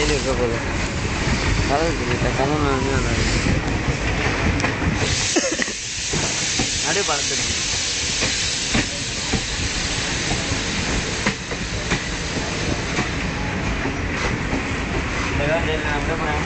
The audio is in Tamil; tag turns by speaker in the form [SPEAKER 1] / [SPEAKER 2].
[SPEAKER 1] தலையில் இருக்க போதும் கதவு தெரியுதா? கதவு வந்து நல்லா இருக்கு நடு அப்படியே போகிறேன்